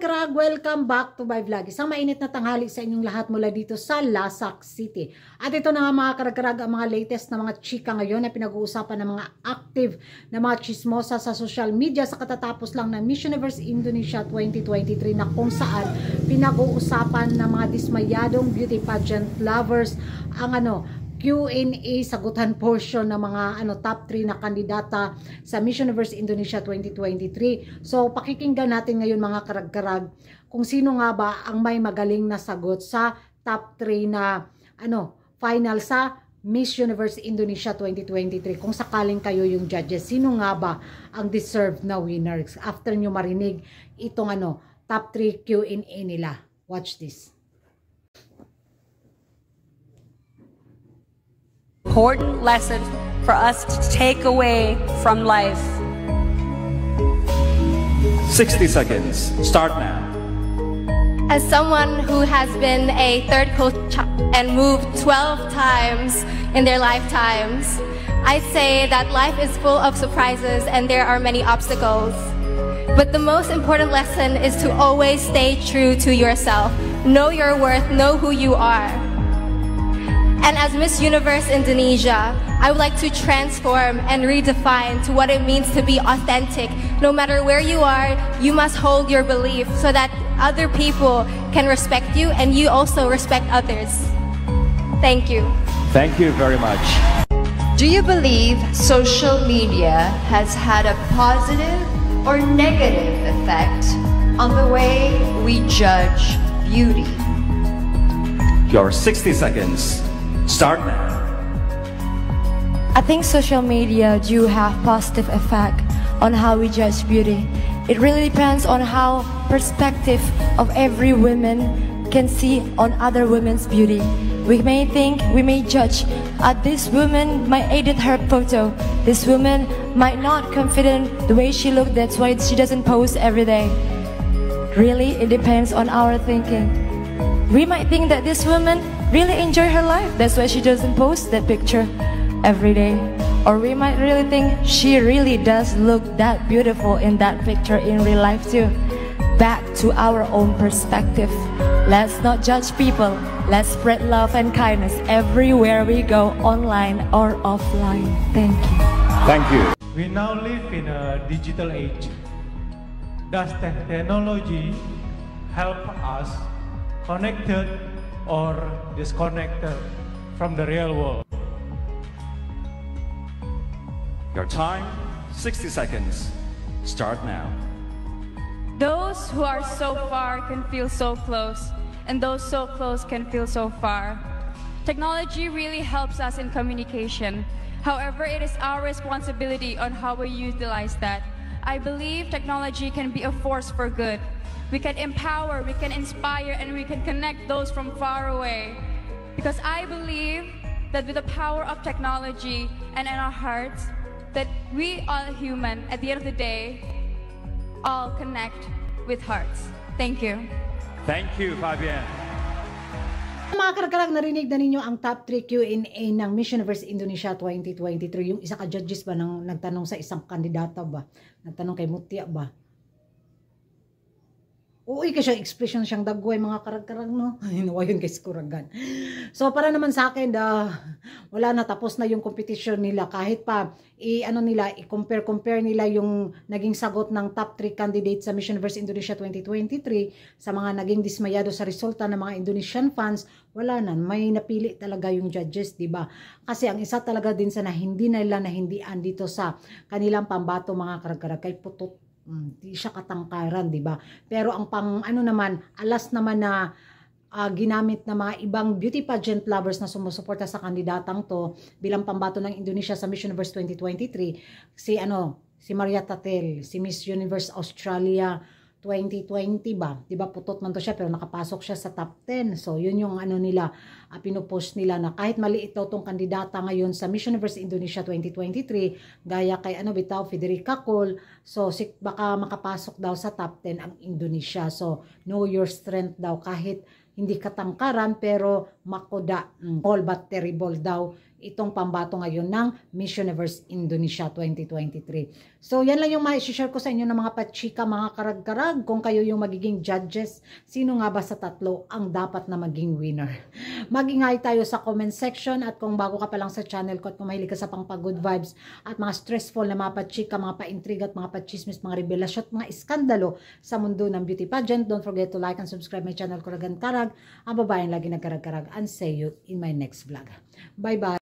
karag-karag, welcome back to my vlog. Isang mainit na tanghali sa inyong lahat mula dito sa Lasak City. At ito na nga mga karag-karag ang mga latest na mga chika ngayon na pinag-uusapan ng mga active na mga chismosa sa social media sa katatapos lang ng Miss Universe Indonesia 2023 na kung saan pinag-uusapan ng mga dismayadong beauty pageant lovers ang ano, Q&A sagutan portion ng mga ano top 3 na kandidata sa Miss Universe Indonesia 2023. So pakikinggan natin ngayon mga karag-karag kung sino nga ba ang may magaling na sagot sa top 3 na ano final sa Miss Universe Indonesia 2023. Kung sakaling kayo yung judges, sino nga ba ang deserved na winners? After nyo marinig itong ano top 3 Q&A nila. Watch this. Important lesson for us to take away from life. 60 seconds. Start now. As someone who has been a third coach and moved 12 times in their lifetimes, I'd say that life is full of surprises and there are many obstacles. But the most important lesson is to always stay true to yourself. Know your worth, know who you are. And as Miss Universe Indonesia, I would like to transform and redefine to what it means to be authentic. No matter where you are, you must hold your belief so that other people can respect you and you also respect others. Thank you. Thank you very much. Do you believe social media has had a positive or negative effect on the way we judge beauty? Your 60 seconds. Start now. I think social media do have positive effect on how we judge beauty. It really depends on how perspective of every woman can see on other women's beauty. We may think, we may judge, uh, this woman might edit her photo. This woman might not confident the way she look, that's why she doesn't post every day. Really, it depends on our thinking. We might think that this woman really enjoy her life, that's why she doesn't post that picture every day. Or we might really think she really does look that beautiful in that picture in real life too. Back to our own perspective. Let's not judge people. Let's spread love and kindness everywhere we go, online or offline. Thank you. Thank you. We now live in a digital age. Does technology help us connected or disconnected from the real world? Your time, 60 seconds. Start now. Those who are so far can feel so close, and those so close can feel so far. Technology really helps us in communication. However, it is our responsibility on how we utilize that. I believe technology can be a force for good. We can empower, we can inspire, and we can connect those from far away. Because I believe that with the power of technology and in our hearts, that we all human, at the end of the day, all connect with hearts. Thank you. Thank you, Fabienne. Mga karagkarag, narinig na ninyo ang top 3 Q&A ng Miss Universe Indonesia 2023. Yung isa ka judges ba nang nagtanong sa isang kandidata ba? Nagtanong kay Mutia ba? Uy, kasi expression siyang dagway mga karag-karag, no? Ay, nawayon kay Skuragan. So, para naman sa akin, da, wala na, tapos na yung competition nila. Kahit pa, i, ano nila, i-compare-compare nila yung naging sagot ng top 3 candidates sa Miss Universe Indonesia 2023 sa mga naging dismayado sa resulta ng mga Indonesian fans, wala na. May napili talaga yung judges, di ba? Kasi ang isa talaga din sa na hindi nila na hindi andito sa kanilang pambato mga karag-karag, kay putot hindi siya katangkaran, 'di ba? Pero ang pang ano naman, alas naman na uh, ginamit na mga ibang beauty pageant lovers na sumusuporta sa kandidatang to bilang pambato ng Indonesia sa Miss Universe 2023, si ano, si Maria Tatel, si Miss Universe Australia 2020 ba? 'Di ba putot man to siya pero nakapasok siya sa top 10. So, 'yun yung ano nila, uh, pinopost nila na kahit maliit daw tong kandidata ngayon sa Miss Universe Indonesia 2023, gaya kay ano bitaw Federica Cole, so si, baka makapasok daw sa top 10 ang Indonesia. So, know your strength daw kahit hindi katangkaran pero makoda. Mm, all but terrible daw itong pambato ngayon ng Miss Universe Indonesia 2023. So, yan lang yung ma-share ko sa inyo ng mga pachika, mga karag-karag. Kung kayo yung magiging judges, sino nga ba sa tatlo ang dapat na maging winner? Magingay tayo sa comment section at kung bago ka pa lang sa channel ko at kung mahilig ka sa pang good vibes at mga stressful na mga pachika, mga pa-intriga at mga pachismis, mga revelasyon at mga iskandalo sa mundo ng beauty pageant, don't forget to like and subscribe my channel Kuragan Karag, ang babaeng lagi nagkarag-karag and see you in my next vlog. Bye-bye!